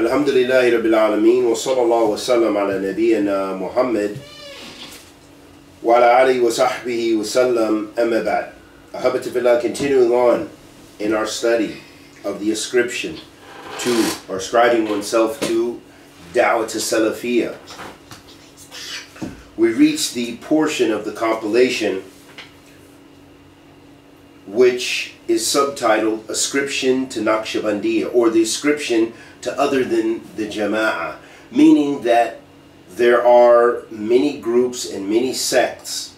الحمد لله رب العالمين وصلى الله وسلم على نبينا محمد وعلى آله وصحبه وسلم أما بعد أحبة في الله continuing on in our study of the ascription to or ascribing oneself to Dawah to Salafiyah we reach the portion of the compilation which is subtitled Ascription to Naqshbandiyya or the ascription to other than the Jama'ah, meaning that there are many groups and many sects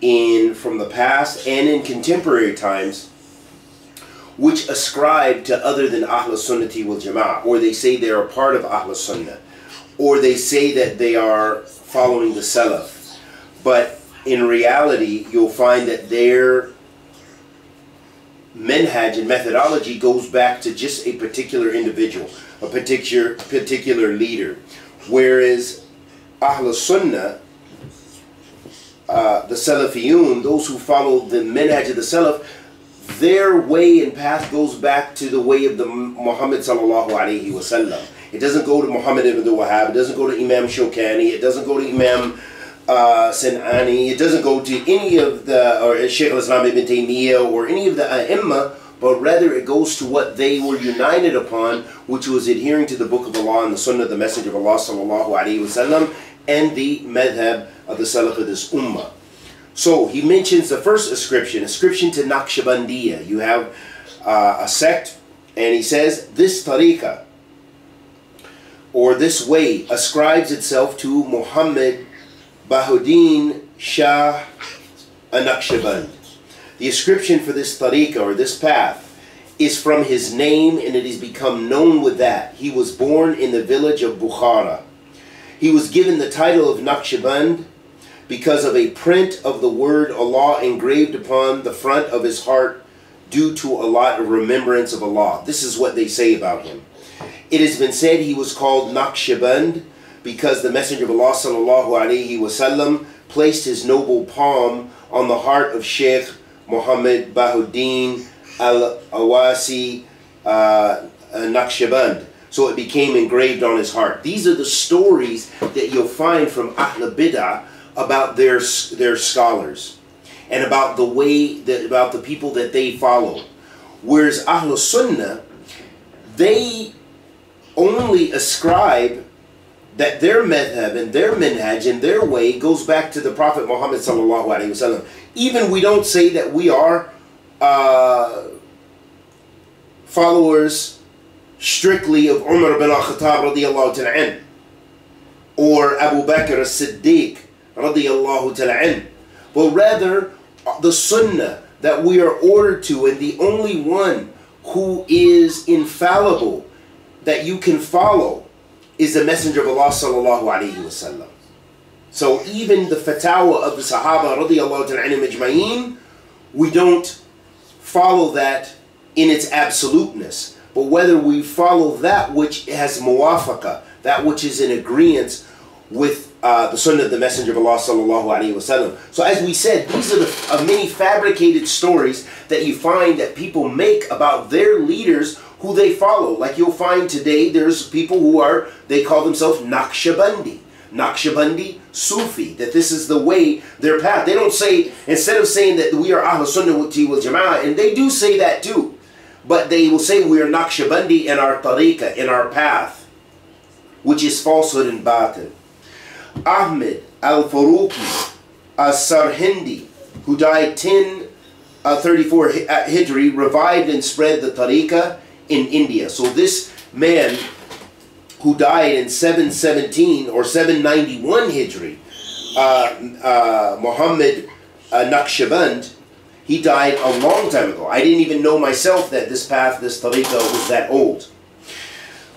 in from the past and in contemporary times which ascribe to other than Ahl Sunnati wal Jama'ah, or they say they are part of Ahl Sunnah, or they say that they are following the Salaf. But in reality, you'll find that their menhaj and methodology goes back to just a particular individual, a particular particular leader. Whereas Ahl Sunnah, uh, the Salafiyun, those who follow the menhaj of the Salaf, their way and path goes back to the way of the Muhammad sallallahu alaihi wasallam. It doesn't go to Muhammad ibn Wahhab. It doesn't go to Imam Shawkani. It doesn't go to Imam uh, Sinani. It doesn't go to any of the, or Sheikh al-Islam ibn Taymiyyah or any of the ai but rather it goes to what they were united upon, which was adhering to the Book of Allah and the Sunnah of the Messenger of Allah sallallahu alaihi wasallam, and the madhab of the Salaf of this ummah. So he mentions the first ascription, ascription to Naqshbandiyya. You have uh, a sect, and he says this tariqah, or this way, ascribes itself to Muhammad Bahuddin Shah Anaqshband. The ascription for this tariqah or this path is from his name and it has become known with that. He was born in the village of Bukhara. He was given the title of Naqshband because of a print of the word Allah engraved upon the front of his heart due to a lot of remembrance of Allah. This is what they say about him. It has been said he was called Naqshband because the Messenger of Allah sallallahu alaihi wasallam placed his noble palm on the heart of Sheikh Muhammad Bahuddin al-Awasi uh, Naqshband. So it became engraved on his heart. These are the stories that you'll find from Ahl Bid'ah about their, their scholars and about the way that about the people that they follow. Whereas Ahl Sunnah, they only ascribe that their madhab and their minhaj and their way goes back to the Prophet Muhammad sallallahu alaihi wasallam. Even we don't say that we are uh, followers strictly of Umar bin al-Khattab radiallahu ta'ala or Abu Bakr as-Siddiq radiallahu ta'ala but rather the sunnah that we are ordered to and the only one who is infallible that you can follow is the Messenger of Allah sallallahu alaihi wasallam. So even the fatwa of the Sahaba radiallahu we don't follow that in its absoluteness, but whether we follow that which has muwafaqa, that which is in agreement with uh, the sunnah of the Messenger of Allah sallallahu alaihi wasallam. So as we said, these are the uh, many fabricated stories that you find that people make about their leaders who they follow. Like you'll find today, there's people who are, they call themselves Naqshbandi. Naqshbandi Sufi, that this is the way, their path. They don't say, instead of saying that we are Ahl Sunnah wal Jama'ah, and they do say that too, but they will say we are Naqshbandi in our tariqah, in our path, which is falsehood and batil. Ahmed al-Faruqi as-Sarhindi, who died 1034 uh, uh, Hijri, revived and spread the tariqah in India. So this man who died in 717 or 791 Hijri, uh, uh, Muhammad uh, Naqshband, he died a long time ago. I didn't even know myself that this path, this tariqah was that old.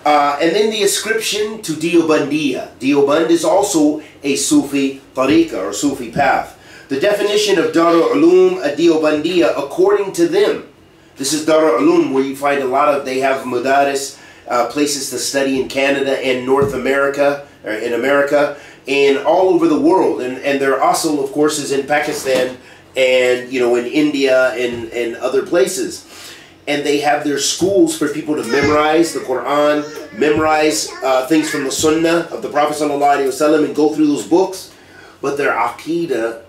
Uh, and then the ascription to Deobandiyya. Deoband is also a Sufi tariqah or Sufi path. The definition of Darul Ulum a Deobandiyya according to them this is Darul Ulum where you find a lot of, they have madaris, uh, places to study in Canada and North America, or in America, and all over the world. And, and their asl, of course, is in Pakistan and, you know, in India and, and other places. and they have their schools for people to memorize the Quran, memorize uh, things from the Sunnah of the Prophet ﷺ and go through those books. But their Aqidah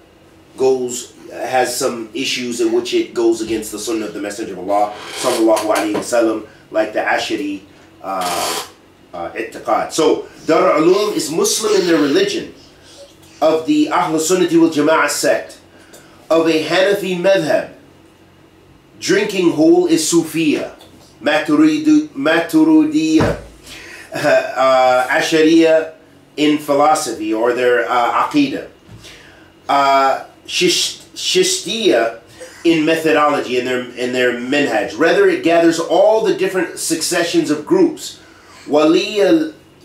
goes has some issues in which it goes against the Sunnah of the Messenger of Allah sallallahu alaihi wasallam, like the Ashari uh, uh, So Dar al-Ulum is Muslim in their religion of the Ahl Sunnati wal Jama'ah sect of a Hanafi madhab. Drinking hole is Sufiya, Maturidiyya, uh, uh, Ashariya in philosophy or their uh, Aqidah. Uh, Shish, Shishtiya in methodology in their in their minhaj. Rather, it gathers all the different successions of groups. Wali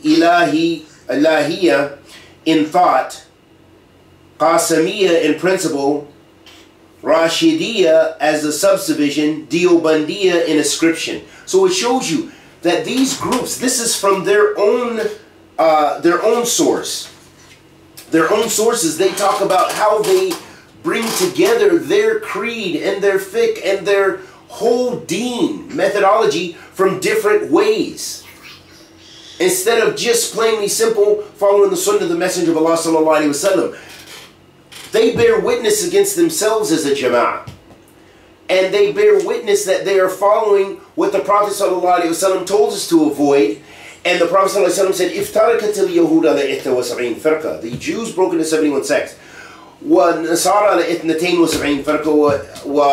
ilahi ilahiya in thought, Qasamiya in principle, Rashidiya as a subdivision, Deobandiyya in ascription. So it shows you that these groups, this is from their own uh, their own source. Their own sources, they talk about how they bring together their creed and their fiqh and their whole deen methodology from different ways. Instead of just plainly simple following the sunnah of the Messenger of Allah sallallahu wasallam, they bear witness against themselves as a jama'ah. And they bear witness that they are following what the Prophet wasallam told us to avoid. And the Prophet wasallam said, "Iftarakat al-Yahuda The Jews broke into 71 sects. والنصارى على 72 فرقة و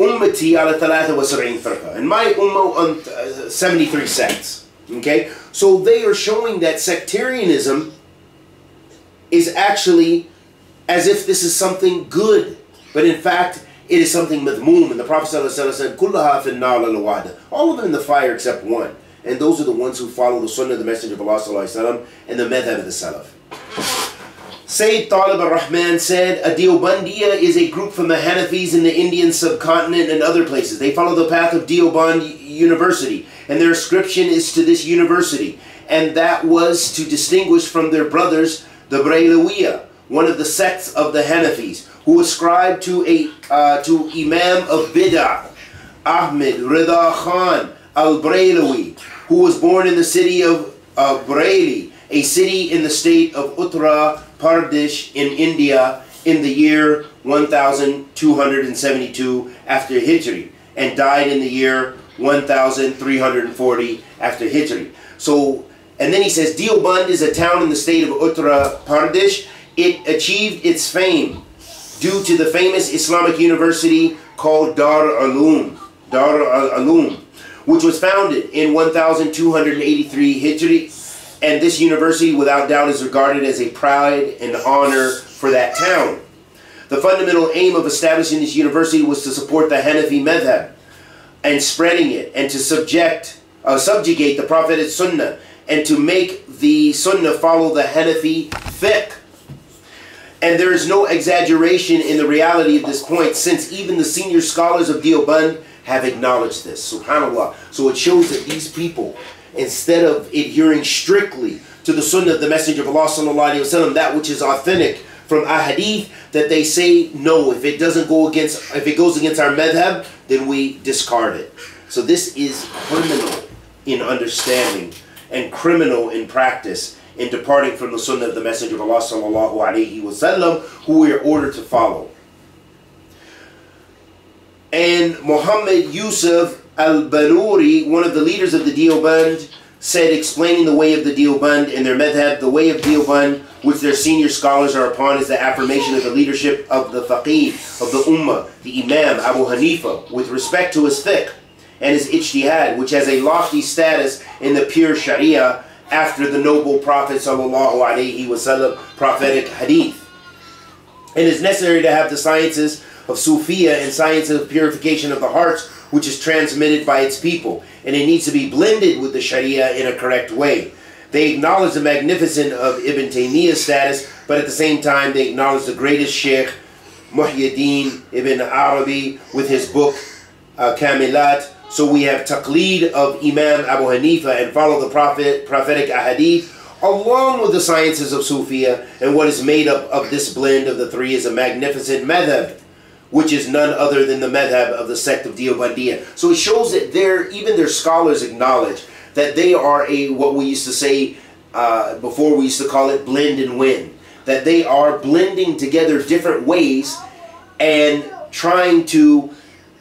أمتي على 73 فرقة and my ummah on 73 sects okay so they are showing that sectarianism is actually as if this is something good but in fact it is something madmoom and the Prophet said كلها في النار all of them in the fire except one and those are the ones who follow the sunnah of the messenger of Allah and the madhab of the salaf Sayyid Talib al-Rahman said, a is a group from the Hanafis in the Indian subcontinent and other places. They follow the path of Deoband University, and their ascription is to this university. And that was to distinguish from their brothers, the Braylawiya, one of the sects of the Hanafis, who ascribed to a uh, to Imam of Bid'ah, Ahmed Rida Khan al-Braylawi, who was born in the city of uh, a city in the state of Uttar Pradesh in India in the year 1272 after Hijri and died in the year 1340 after Hijri. So, and then he says Deoband is a town in the state of Uttar Pradesh. It achieved its fame due to the famous Islamic university called Dar Ulum, Dar Ulum, which was founded in 1283 Hijri and this university, without doubt, is regarded as a pride and honor for that town. The fundamental aim of establishing this university was to support the Hanafi madhab and spreading it and to subject, uh, subjugate the Prophetic Sunnah and to make the Sunnah follow the Hanafi fiqh. And there is no exaggeration in the reality of this point since even the senior scholars of Deoband have acknowledged this. Subhanallah. So it shows that these people instead of adhering strictly to the sunnah of the Messenger of Allah sallallahu alaihi wasallam, that which is authentic from ahadith, that they say no, if it doesn't go against, if it goes against our madhab, then we discard it. So this is criminal in understanding and criminal in practice in departing from the sunnah of the Messenger of Allah sallallahu alaihi wasallam, who we are ordered to follow. And Muhammad Yusuf al-Banuri, one of the leaders of the Deoband, said, explaining the way of the Deoband and their madhab, the way of Deoband, which their senior scholars are upon, is the affirmation of the leadership of the faqih, of the ummah, the imam, Abu Hanifa, with respect to his fiqh and his ijtihad, which has a lofty status in the pure sharia after the noble Prophet wasallam prophetic hadith. It is necessary to have the sciences of Sufiya and science of purification of the hearts which is transmitted by its people, and it needs to be blended with the Sharia in a correct way. They acknowledge the magnificence of Ibn Taymiyyah's status, but at the same time they acknowledge the greatest Sheikh, Muhyiddin Ibn Arabi, with his book uh, Kamilat. So we have taqleed of Imam Abu Hanifa and follow the prophet, prophetic ahadith, along with the sciences of Sufia, and what is made up of this blend of the three is a magnificent madhab which is none other than the madhab of the sect of Deobandiyya. So it shows that their even their scholars acknowledge that they are a what we used to say uh, before we used to call it blend and win. That they are blending together different ways and trying to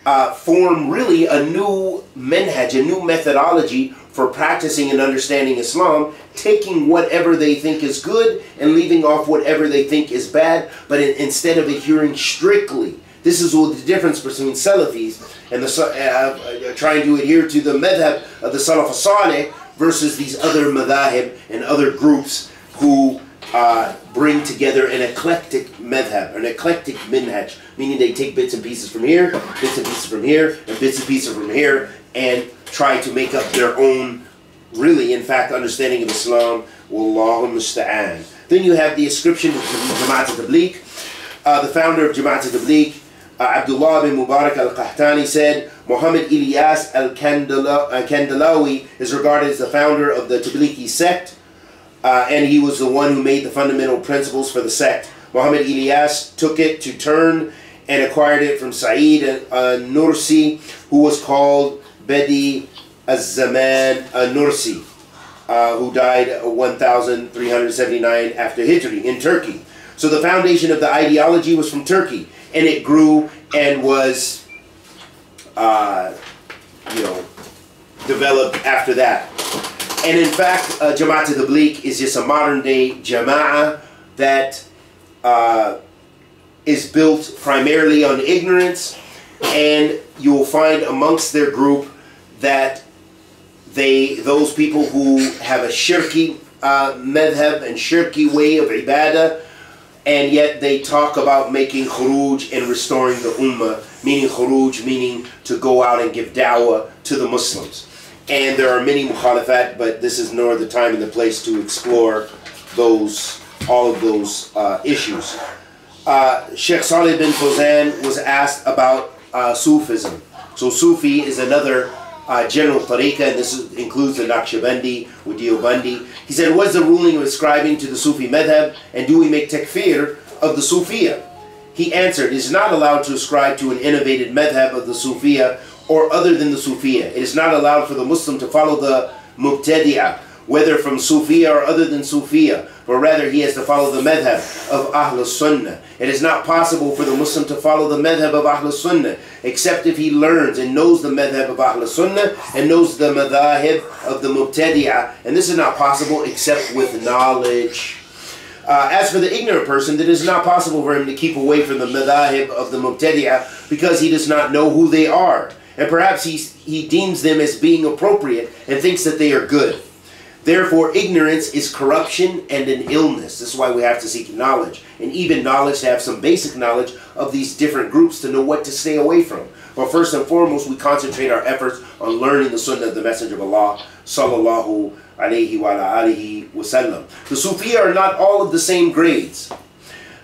uh, form really a new manhaj, a new methodology for practicing and understanding Islam, taking whatever they think is good and leaving off whatever they think is bad, but in, instead of adhering strictly. This is what the difference between Salafis and the uh, uh, trying to adhere to the madhab of the Salaf Saleh versus these other madhahib and other groups who uh, bring together an eclectic madhab, an eclectic minhaj, meaning they take bits and pieces from here, bits and pieces from here, and bits and pieces from here, and try to make up their own, really, in fact, understanding of Islam. Wallahu musta'an. Then you have the inscription of Jamaat al-Tabligh. Uh, the founder of Jamaat al-Tabligh, uh, Abdullah bin Mubarak al-Qahtani said, Muhammad Ilyas al-Kandalawi is regarded as the founder of the Tablighi sect, uh, and he was the one who made the fundamental principles for the sect. Muhammad Ilyas took it to turn and acquired it from Sa'id uh, Nursi, who was called Badi Az-Zaman Nursi, uh, who died 1379 after Hijri in Turkey. So the foundation of the ideology was from Turkey, and it grew and was, uh, you know, developed after that. And in fact, uh, Jamaat Tabligh is just a modern day Jama'ah that uh, is built primarily on ignorance, and you will find amongst their group that they those people who have a shirky uh, madhab and shirky way of ibadah, and yet they talk about making khuruj and restoring the ummah, meaning khuruj, meaning to go out and give dawah to the Muslims. And there are many mukhalafat, but this is nor the time and the place to explore those all of those uh, issues. Uh, Sheikh Salih bin Fawzan was asked about uh, Sufism. So Sufi is another uh, general tariqah, and this is, includes the Naqshbandi, Deobandi. He said, what is the ruling of ascribing to the Sufi madhab, and do we make takfir of the Sufiya? He answered, it is not allowed to ascribe to an innovated madhab of the Sufiya or other than the Sufiya. It is not allowed for the Muslim to follow the Mubtadi'ah, whether from Sufiya or other than Sufiya, but rather he has to follow the madhab of Ahl Sunnah. It is not possible for the Muslim to follow the madhab of Ahl Sunnah except if he learns and knows the madhab of Ahl Sunnah and knows the madhahib of the Mubtadi'ah. And this is not possible except with knowledge. Uh, as for the ignorant person, it is not possible for him to keep away from the madhahib of the Mubtadi'ah because he does not know who they are. And perhaps he, he deems them as being appropriate and thinks that they are good. Therefore, ignorance is corruption and an illness. This is why we have to seek knowledge. And even knowledge to have some basic knowledge of these different groups to know what to stay away from. But first and foremost, we concentrate our efforts on learning the sunnah of the Messenger of Allah, sallallahu alayhi wa alihi wasallam. The Sufi are not all of the same grades.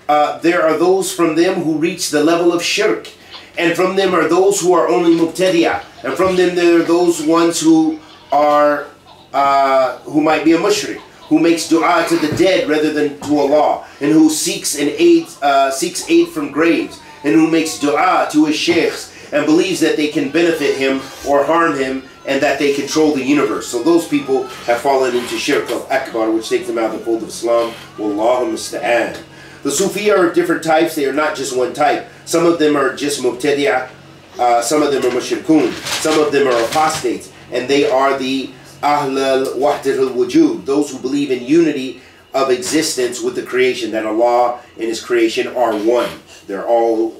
Uh, there are those from them who reach the level of shirk. And from them are those who are only mubtadi'ah. And from them there are those ones who are uh, who might be a mushrik, who makes dua to the dead rather than to Allah, and who seeks and aid, uh, seeks aid from graves, and who makes dua to his sheikhs, and believes that they can benefit him or harm him, and that they control the universe. So those people have fallen into shirk of akbar, which takes them out of the fold of Islam. Wallahu musta'an. The Sufi are of different types. They are not just one type. Some of them are just mubtadi'ah. Uh, some of them are mushrikun. Some of them are apostates. And they are the Ahl al-Wahdat those who believe in unity of existence with the creation, that Allah and His creation are one. They're all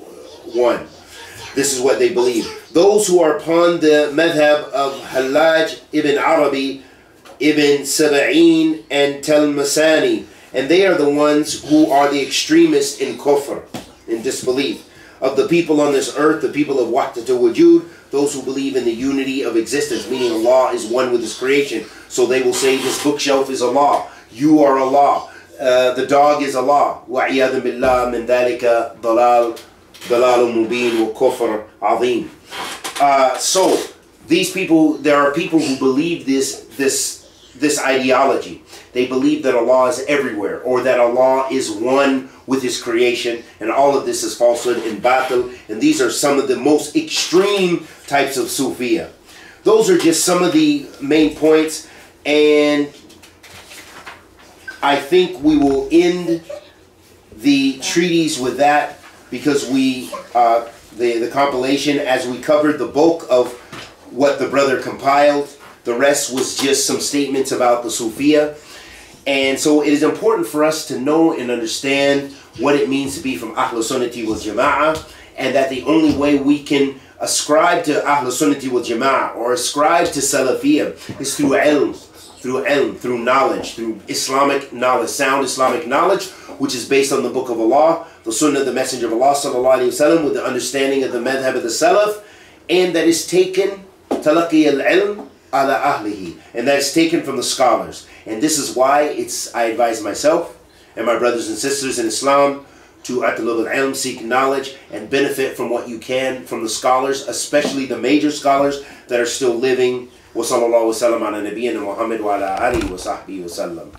one. This is what they believe. Those who are upon the madhab of Hallaj ibn Arabi, ibn Sab'in, and Talmasani, and they are the ones who are the extremists in kufr, in disbelief. Of the people on this earth, the people of Wahdat al-Wujud, those who believe in the unity of existence, meaning Allah is one with His creation. So they will say this bookshelf is Allah, you are Allah, uh, the dog is Allah. وَعِيَاذًا بِاللَّهِ مِنْ ذَلِكَ ضَلَالٌ ضَلَالٌ مُبِينٌ وَكُفْرٌ عَظِيمٌ uh, So, these people, there are people who believe this, this, this ideology. They believe that Allah is everywhere or that Allah is one with His creation, and all of this is falsehood and batil. And these are some of the most extreme types of Sufia. Those are just some of the main points, and I think we will end the treatise with that because we uh, the the compilation as we covered the bulk of what the brother compiled the rest was just some statements about the Sufiya. And so it is important for us to know and understand what it means to be from Ahl Sunnati wal Jama'ah and that the only way we can ascribe to Ahl Sunnati wal Jama'ah or ascribe to Salafiyah is through ilm, through ilm, through knowledge, through Islamic knowledge, sound Islamic knowledge, which is based on the Book of Allah, the Sunnah the Messenger of Allah sallallahu wasallam, with the understanding of the madhab of the Salaf, and that is taken talaqi al-ilm ala ahlihi, and that is taken from the scholars. And this is why it's I advise myself and my brothers and sisters in Islam to atlub al-ilm, seek knowledge and benefit from what you can from the scholars, especially the major scholars that are still living. وصلى الله وسلم على نبينا محمد وعلى آله وصحبه وسلم